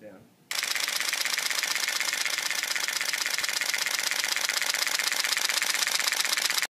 down.